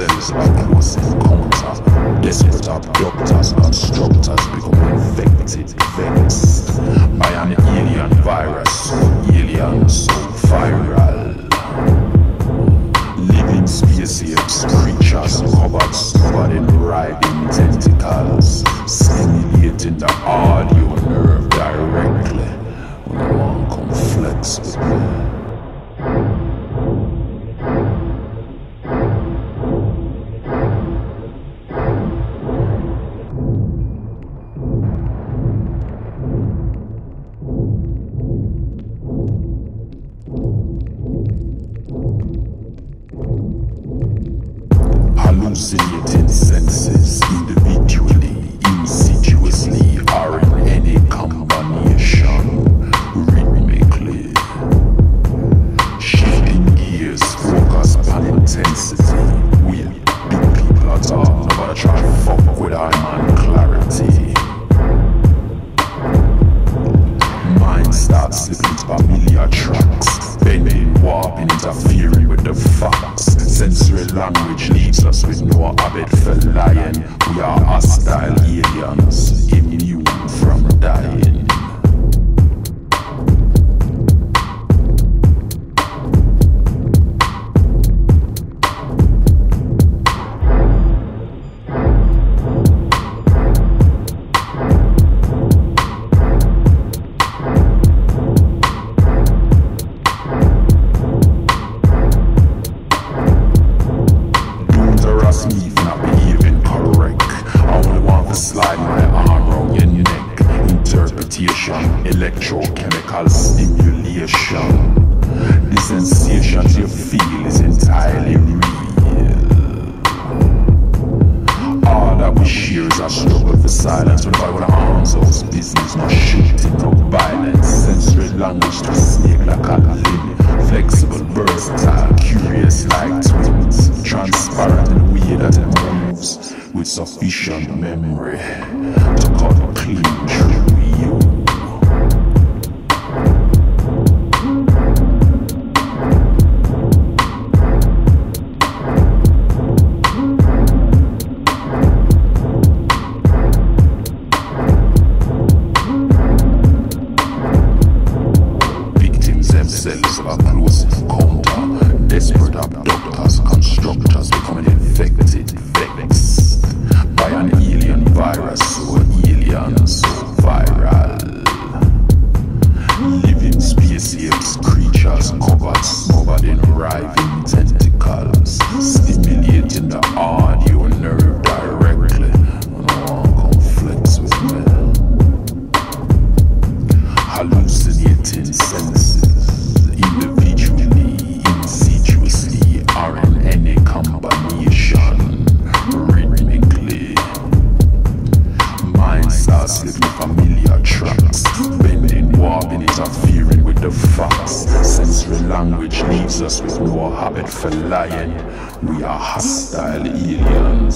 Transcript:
Service Kurs, massive desperate up, doctors, instructors become infected, vexed by an alien virus, alien so viral. Living species, creatures, robots covered in writhing tentacles, stimulating the arm. Hallucinating senses individually, insidiously, or in any combination, rhythmically. Shifting gears, focus upon intensity. We big people are talking about try to fuck with our man clarity. Mind starts slipping to familiar tracks, bending, warping, interfering with the facts. Sensory language leaves us with no habit for lying. We are hostile aliens, immune from dying. Electrochemical stimulation. The sensations you feel is entirely real. All that we share is a struggle for silence. When I want to arms out business, no shooting, no violence. Sensory language to snake like a limb. Flexible, versatile, curious like twins. Transparent and weird it moves. With sufficient memory to cut clean through a close encounter. Desperate abductors, constructors becoming infected, vexed by an alien virus, so alien, so viral. Living spaceships, creatures covered, smothered in writhing tentacles, stimulating the audio nerve directly. Want flex with me hallucinating senses the facts. Sensory language leaves us with no habit for lying. We are hostile aliens.